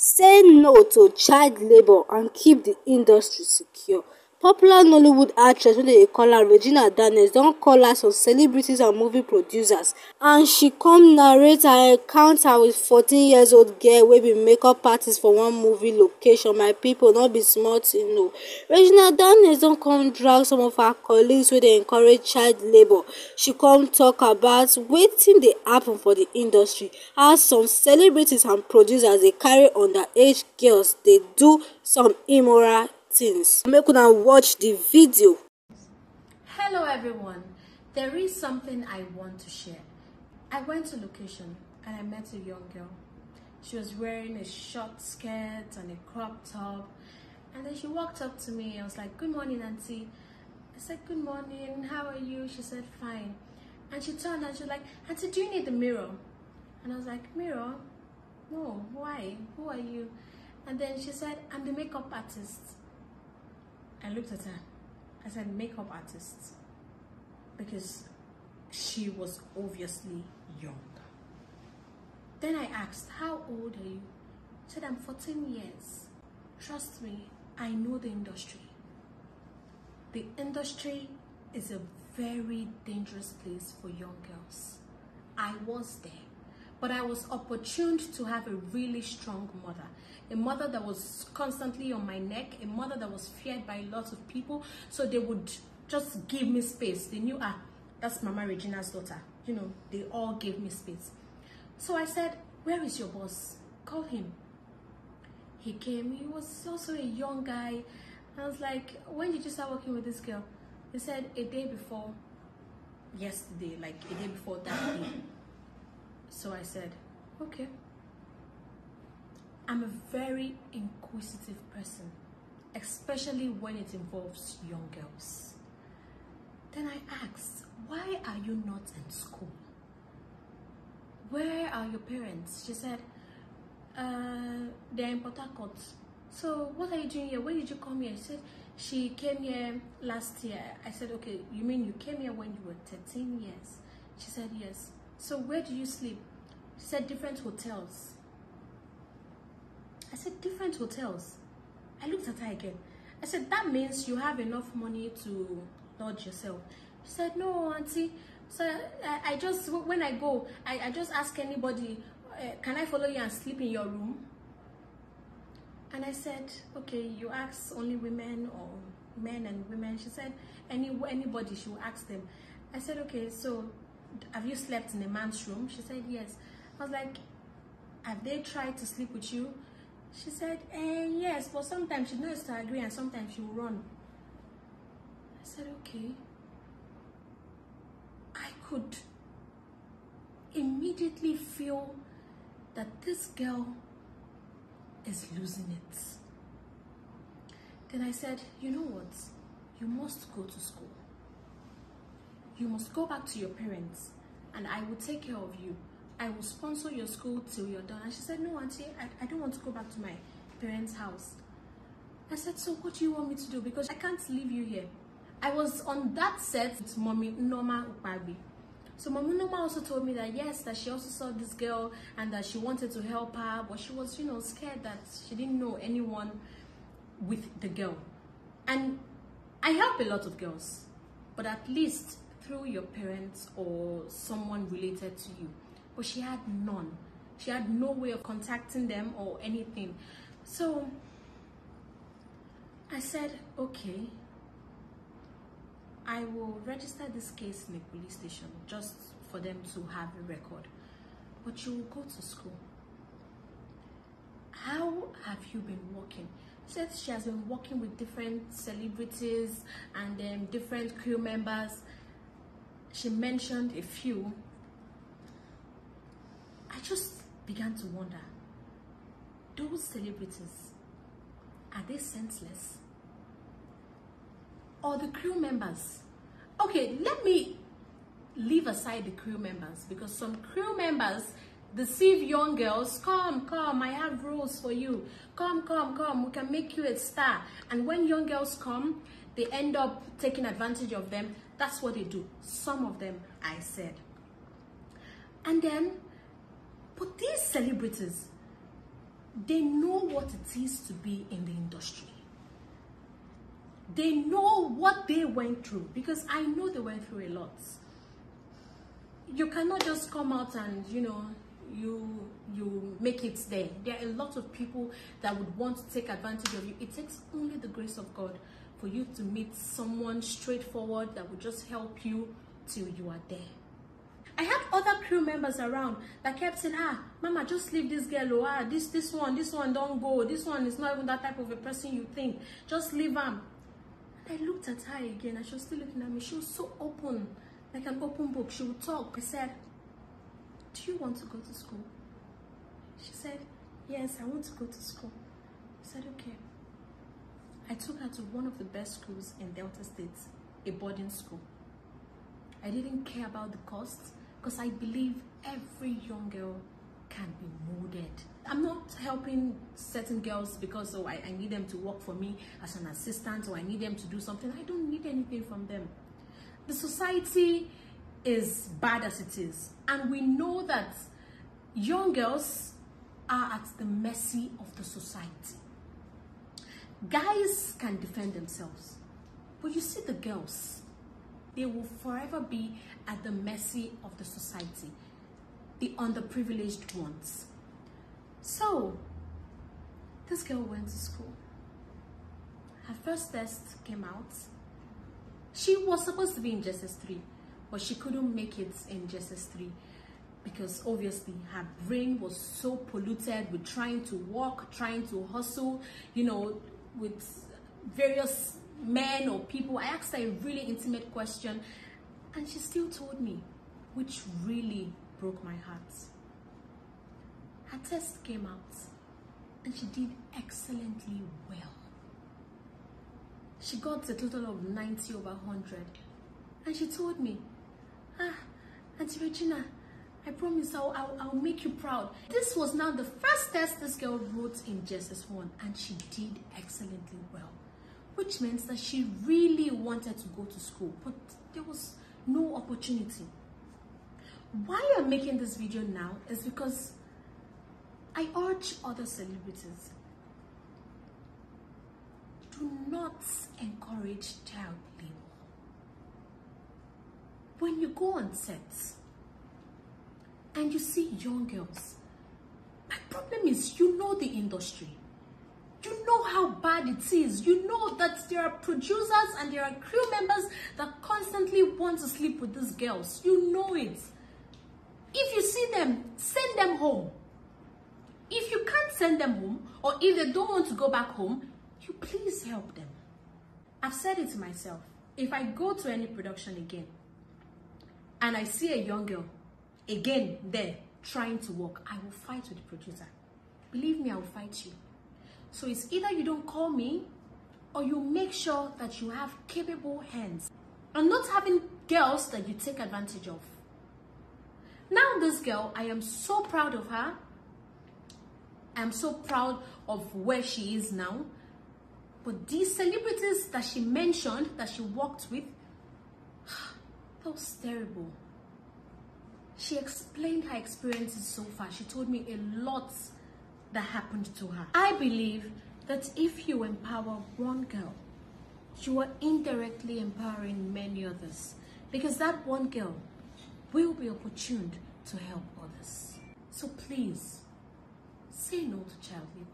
say no to child labour and keep di industry secure popular nollywood actress wey dem dey call regina daniels don call out some celebrities and movie producers and she come narrate her encounter wit fourteen years old girl wey be makeup artist for one movie location. My pipo no be small tin o regina daniels don come drag some of her colleagues wey dey encourage child labour. She come tok about wetin dey happen for di industry how some celebrities and producers dey carry underage girls dey do some immoral tins make una watch the video. Hello everyone. There is something i want to share. I went to location and i met a young girl. She was wearing a short skirt and a crop top. And then she walked up to me. I was like good morning auntie. I said good morning. How are you? She said fine. And she turned and she was like auntie do you need the mirror? And i was like mirror? No. Why? Who are you? And then she said i'm the makeup artist I looked at her. I said, makeup artist. Because she was obviously young. Then I asked, how old are you? She said, I'm 14 years. Trust me, I know the industry. The industry is a very dangerous place for young girls. I was there. But I was opportuned to have a really strong mother. A mother that was constantly on my neck, a mother that was feared by lots of people. So they would just give me space. They knew, ah, that's Mama Regina's daughter. You know, they all gave me space. So I said, where is your boss? Call him. He came, he was also a young guy. I was like, when did you start working with this girl? He said, a day before yesterday, like a day before that day. So I said, okay. I'm a very inquisitive person, especially when it involves young girls. Then I asked, why are you not in school? Where are your parents? She said, uh, they're in Port. So what are you doing here? When did you come here? She said, she came here last year. I said, okay, you mean you came here when you were 13 years? She said, yes. So where do you sleep? She said different hotels. I said different hotels. I looked at her again. I said that means you have enough money to lodge yourself. She said no, auntie. So I, I just when I go, I, I just ask anybody, uh, can I follow you and sleep in your room? And I said, okay, you ask only women or men and women. She said, any anybody, she will ask them. I said, okay, so have you slept in a man's room? She said, yes. I was like, have they tried to sleep with you? She said, eh, yes, but sometimes she knows to agree and sometimes she will run. I said, okay. I could immediately feel that this girl is losing it. Then I said, you know what? You must go to school. You must go back to your parents and I will take care of you. I will sponsor your school till you're done. And she said, no, auntie, I, I don't want to go back to my parents' house. I said, so what do you want me to do? Because I can't leave you here. I was on that set with mommy Norma Upabi. So mommy Norma also told me that yes, that she also saw this girl and that she wanted to help her, but she was, you know, scared that she didn't know anyone with the girl. And I help a lot of girls, but at least through your parents or someone related to you. But she had none. She had no way of contacting them or anything. So I said, okay, I will register this case in the police station just for them to have a record. But you will go to school. How have you been working? She said she has been working with different celebrities and um, different crew members. She mentioned a few. I just began to wonder, those celebrities, are they senseless? Or the crew members? Okay, let me leave aside the crew members because some crew members deceive young girls. Come, come, I have rules for you. Come, come, come, we can make you a star. And when young girls come, they end up taking advantage of them. That's what they do. Some of them, I said. And then, but these celebrities, they know what it is to be in the industry. They know what they went through because I know they went through a lot. You cannot just come out and, you know, you you make it there. There are a lot of people that would want to take advantage of you. It takes only the grace of God for you to meet someone straightforward that will just help you till you are there. I had other crew members around that kept saying, ah, mama, just leave this girl. Oh, ah, this, this one, this one, don't go. This one is not even that type of a person you think. Just leave him. I looked at her again and she was still looking at me. She was so open, like an open book. She would talk. I said, do you want to go to school? She said, yes, I want to go to school. I said, okay. I took her to one of the best schools in Delta State, a boarding school. I didn't care about the cost because I believe every young girl can be molded. I'm not helping certain girls because oh, I, I need them to work for me as an assistant or I need them to do something. I don't need anything from them. The society is bad as it is. And we know that young girls are at the mercy of the society. Guys can defend themselves. But you see the girls, they will forever be at the mercy of the society, the underprivileged ones. So, this girl went to school. Her first test came out. She was supposed to be in JSS 3, but she couldn't make it in JSS 3 because obviously her brain was so polluted with trying to walk, trying to hustle, you know, with various men or people. I asked her a really intimate question and she still told me, which really broke my heart. Her test came out and she did excellently well. She got a total of 90 over 100. And she told me, Auntie Regina, I promise I'll, I'll, I'll make you proud. This was now the first test this girl wrote in JSS 1 and she did excellently well. Which means that she really wanted to go to school, but there was no opportunity. Why I'm making this video now is because I urge other celebrities do not encourage child labor. When you go on sets and you see young girls, my problem is you know the industry. You know how bad it is. You know that there are producers and there are crew members that constantly want to sleep with these girls. You know it. If you see them, send them home. If you can't send them home, or if they don't want to go back home, you please help them. I've said it to myself. If I go to any production again, and I see a young girl, again there, trying to work, I will fight with the producer. Believe me, I will fight you. So it's either you don't call me, or you make sure that you have capable hands. And not having girls that you take advantage of. Now this girl, I am so proud of her. I'm so proud of where she is now. But these celebrities that she mentioned, that she worked with, that was terrible. She explained her experiences so far. She told me a lot that happened to her. I believe that if you empower one girl, you are indirectly empowering many others because that one girl will be opportuned to help others. So please, say no to child labor.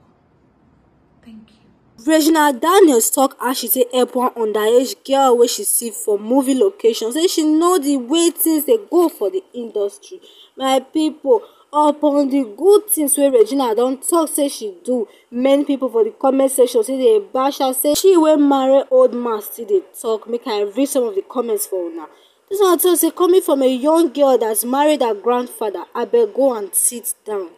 Thank you. Regina daniels talk how she take help one underage girl wey she see for movie location. Say she know the way things dey go for the industry. My pipo upon the good things wey regina don talk say she do many pipo for the comment section say dey bash her say she wey marry old man still dey talk. Make i read some of the comments for una. Dis one talk say coming from a young girl that's married her grandfather abeg go and sit down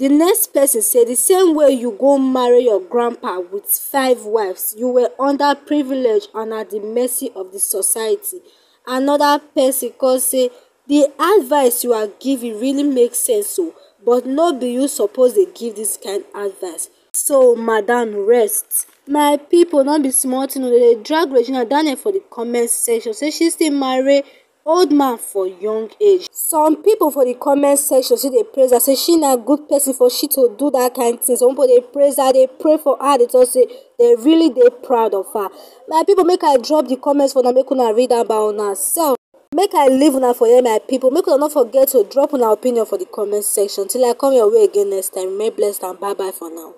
The next person say the same way you go marry your grandpa with five wives, you were underprivileged and at the mercy of the society. Another person come say the advice you are giving really make sense o but no be you suppose dey give this kind advice. So madam rest. My people no be small thing o dey drag Regina Daniel for the comment section say she still marry old man for young age. Some people for the comment section still dey praise her say she na good person for she to do that kind thing. Some people dey praise her dey pray for her dey talk say they really dey proud of her. My people make i drop the comment for una make una read am by una sef make i leave una for here my people. Make una no forget to drop una opinion for the comment section. Till i come your way again next time remain blessed and bye bye for now